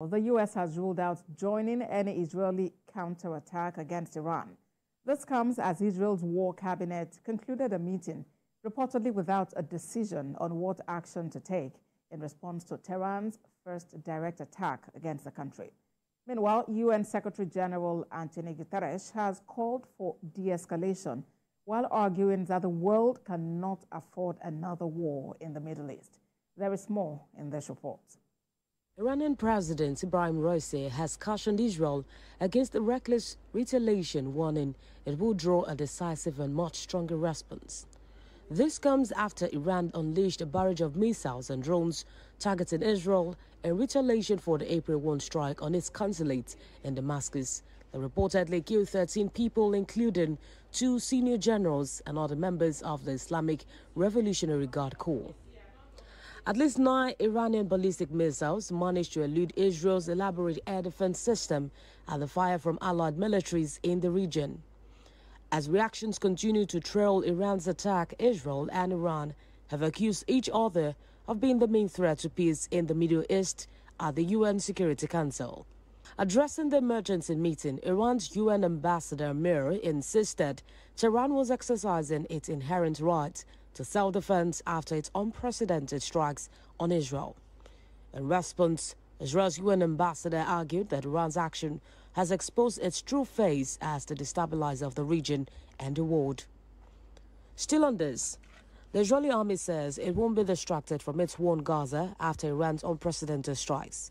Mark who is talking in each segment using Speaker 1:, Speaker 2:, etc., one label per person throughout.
Speaker 1: The U.S. has ruled out joining any Israeli counterattack against Iran. This comes as Israel's war cabinet concluded a meeting, reportedly without a decision on what action to take in response to Tehran's first direct attack against the country. Meanwhile, UN Secretary General Antonio Guterres has called for de escalation while arguing that the world cannot afford another war in the Middle East. There is more in this report.
Speaker 2: Iranian President Ibrahim Raisi has cautioned Israel against the reckless retaliation, warning it will draw a decisive and much stronger response. This comes after Iran unleashed a barrage of missiles and drones targeting Israel in retaliation for the April 1 strike on its consulate in Damascus that reportedly killed 13 people, including two senior generals and other members of the Islamic Revolutionary Guard Corps. At least nine Iranian ballistic missiles managed to elude Israel's elaborate air defense system and the fire from allied militaries in the region. As reactions continue to trail Iran's attack, Israel and Iran have accused each other of being the main threat to peace in the Middle East at the UN Security Council. Addressing the emergency meeting, Iran's UN ambassador Amir insisted Tehran was exercising its inherent right to self-defense after its unprecedented strikes on Israel. In response, Israel's UN ambassador argued that Iran's action has exposed its true face as the destabilizer of the region and the world. Still on this, the Israeli army says it won't be distracted from its war in Gaza after Iran's unprecedented strikes.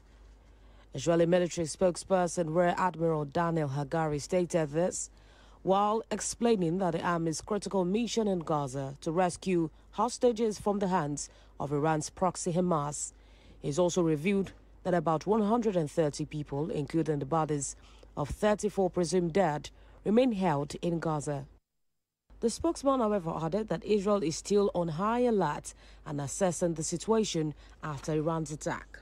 Speaker 2: Israeli military spokesperson Rear Admiral Daniel Hagari stated this while explaining that the army's critical mission in Gaza to rescue hostages from the hands of Iran's proxy Hamas. He's also revealed that about 130 people, including the bodies of 34 presumed dead, remain held in Gaza. The spokesman, however, added that Israel is still on high alert and assessing the situation after Iran's attack.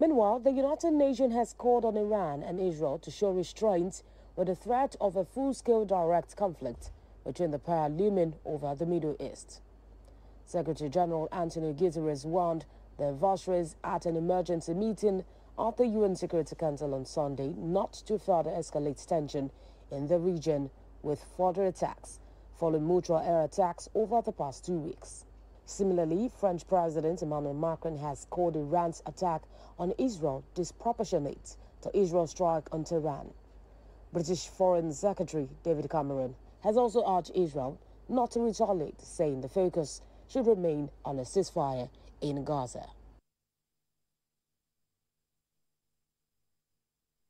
Speaker 2: Meanwhile, the United Nations has called on Iran and Israel to show restraint with the threat of a full-scale direct conflict between the pair looming over the Middle East. Secretary General Antonio Guterres warned the adversaries at an emergency meeting at the UN Security Council on Sunday not to further escalate tension in the region with further attacks following mutual air attacks over the past two weeks. Similarly, French President Emmanuel Macron has called Iran's attack on Israel disproportionate to Israel's strike on Tehran. British Foreign Secretary David Cameron has also urged Israel not to retaliate, saying the focus should remain on a ceasefire in Gaza.